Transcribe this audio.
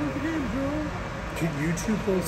Can you two both